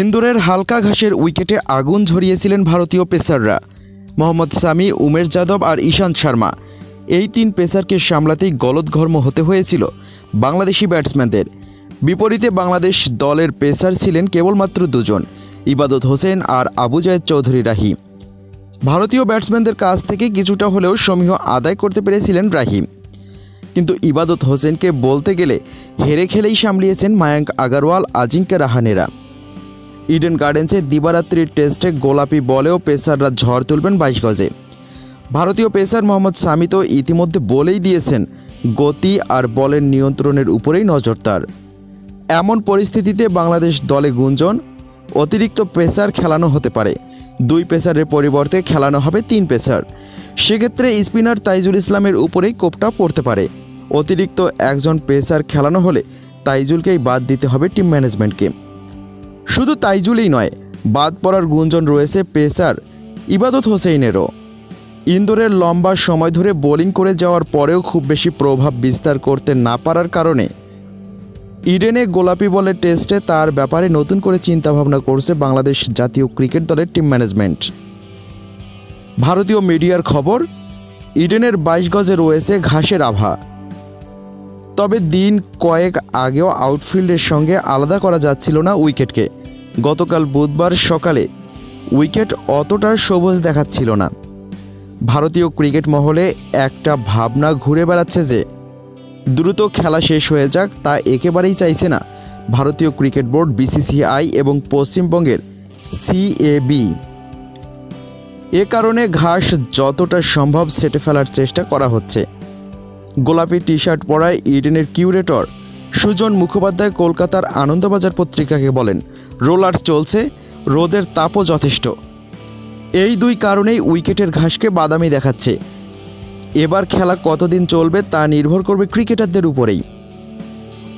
ইন্দোরের হালকা ঘাসের উইকেটে আগুন ঝরিয়েছিলেন ভারতীয় পেসাররা। মোহাম্মদ সামি, উমেশ যাদব আর ঈশান্ত শর্মা। এই তিন পেসারকে সামলাতেই গলদঘর্ম হতে হয়েছিল বাংলাদেশি ব্যাটসম্যানদের। বিপরীতে বাংলাদেশ দলের পেসার ছিলেন কেবলমাত্র দুজন, ইবাদত হোসেন আর আবু জায়েদ চৌধুরী রাহিম ভারতীয় ব্যাটসম্যানদের কাছ থেকে কিছুটা হলেও সমীহ আদায় করতে পেরেছিলেন রাহিম কিন্তু ইবাদত হোসেনকে বলতে গেলে হেরে খেলেই সামলিয়েছেন মায়াঙ্ক আগারওয়াল আজিঙ্কা রাহানেরা। ইডেন গার্ডেন্সে দিবারাত্রির টেস্টে গোলাপি বলেও পেসাররা ঝড় তুলবেন বাইশ গজে ভারতীয় পেসার মোহাম্মদ সামি তো ইতিমধ্যে বলেই দিয়েছেন, গতি আর বলের নিয়ন্ত্রণের উপরেই নজর তার। এমন পরিস্থিতিতে বাংলাদেশ দলে গুঞ্জন, অতিরিক্ত পেসার খেলানো হতে পারে। দুই পেসারের পরিবর্তে খেলানো হবে তিন পেসার। সেক্ষেত্রে স্পিনার তাইজুল ইসলামের উপরেই কোপটা পড়তে পারে। অতিরিক্ত একজন পেসার খেলানো হলে তাইজুলকেই বাদ দিতে হবে টিম ম্যানেজমেন্টকে। শুধু তাইজুলই নয়, বাদ পড়ার গুঞ্জন রয়েছে পেসার ইবাদত হোসেইনেরও। ইন্দোরের লম্বা সময় ধরে বোলিং করে যাওয়ার পরেও খুব বেশি প্রভাব বিস্তার করতে না পারার কারণে ইডেনে গোলাপি বলের টেস্টে তার ব্যাপারে নতুন করে চিন্তাভাবনা করছে বাংলাদেশ জাতীয় ক্রিকেট দলের টিম ম্যানেজমেন্ট। ভারতীয় মিডিয়ার খবর, ইডেনের বাইশ গজে রয়েছে ঘাসের আভা। তবে দিন কয়েক আগেও আউটফিল্ডের সঙ্গে আলাদা করা যাচ্ছিল না উইকেটকে। গতকাল বুধবার সকালে উইকেট অতটা সবুজ দেখাচ্ছিল না। ভারতীয় ক্রিকেট মহলে একটা ভাবনা ঘুরে বেড়াচ্ছে যে, দ্রুত খেলা শেষ হয়ে যাক তা একেবারেই চাইছে না ভারতীয় ক্রিকেট বোর্ড বিসিসিআই এবং পশ্চিমবঙ্গের সিএবি। এ কারণে ঘাস যতটা সম্ভব সেটে ফেলার চেষ্টা করা হচ্ছে। গোলাপি টি শার্ট পরায় ইডেনের কিউরেটর সুজন মুখোপাধ্যায় কলকাতার আনন্দবাজার পত্রিকাকে বলেন, রোলার চলছে, রোদের তাপও যথেষ্ট। এই দুই কারণেই উইকেটের ঘাসকে বাদামি দেখাচ্ছে। এবার খেলা কতদিন চলবে তা নির্ভর করবে ক্রিকেটারদের উপরেই।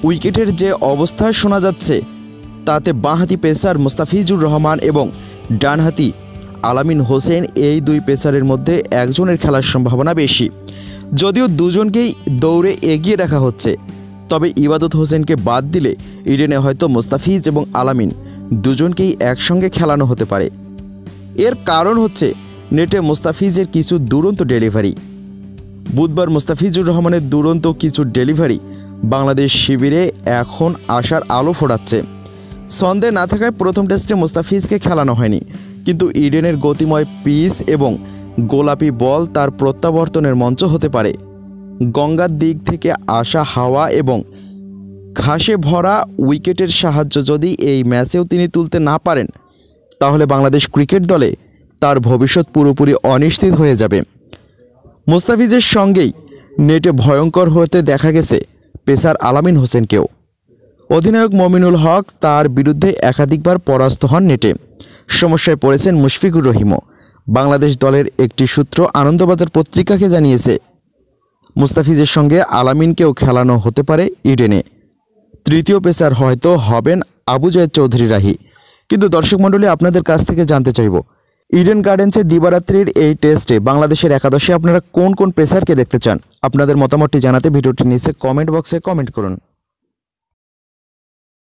উইকেটের যে অবস্থা শোনা যাচ্ছে, তাতে বাঁহাতি পেসার মুস্তাফিজুর রহমান এবং ডানহাতি আলামিন হোসেন এই দুই পেসারের মধ্যে একজনের খেলার সম্ভাবনা বেশি। যদিও দুজনকেই দৌড়ে এগিয়ে রাখা হচ্ছে তবে ইবাদত হোসেনকে বাদ দিলে ইডেনে হয়তো মোস্তাফিজ এবং আলামিন দুজনকেই একসঙ্গে খেলানো হতে পারে। এর কারণ হচ্ছে নেটে মোস্তাফিজের কিছু দুরন্ত ডেলিভারি। বুধবার মোস্তাফিজুর রহমানের দুরন্ত কিছু ডেলিভারি বাংলাদেশ শিবিরে এখন আসার আলো ফোটাচ্ছে। সন্দেহ না থাকায় প্রথম টেস্টে মোস্তাফিজকে খেলানো হয়নি, কিন্তু ইডেনের গতিময় পিচ এবং গোলাপি বল তার প্রত্যাবর্তনের মঞ্চ হতে পারে। গঙ্গার দিক থেকে আসা হাওয়া এবং ঘাসে ভরা উইকেটের সাহায্য যদি এই ম্যাচেও তিনি তুলতে না পারেন, তাহলে বাংলাদেশ ক্রিকেট দলে তার ভবিষ্যৎ পুরোপুরি অনিশ্চিত হয়ে যাবে। মুস্তাফিজের সঙ্গেই নেটে ভয়ঙ্কর হতে দেখা গেছে পেসার আলামিন হোসেনকেও। অধিনায়ক মমিনুল হক তার বিরুদ্ধে একাধিকবার পরাস্ত হন নেটে। সমস্যায় পড়েছেন মুশফিকুর রহিমও। বাংলাদেশ দলের একটি সূত্র আনন্দবাজার পত্রিকাকে জানিয়েছে মুস্তাফিজের সঙ্গে আলামিনকেও খেলানো হতে পারে ইডেনে। তৃতীয় পেসার হয়তো হবেন আবু জয়েদ চৌধুরী রাহি। কিন্তু দর্শক মণ্ডলী, আপনাদের কাছ থেকে জানতে চাইব, ইডেন গার্ডেন্সে দিবারাত্রির এই টেস্টে বাংলাদেশের একাদশে আপনারা কোন কোন পেসারকে দেখতে চান? আপনাদের মতামতটি জানাতে ভিডিওটি নিচে কমেন্ট বক্সে কমেন্ট করুন।